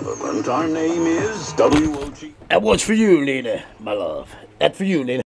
government. our name is WOG. That was for you, Nina, my love. That for you, Nina.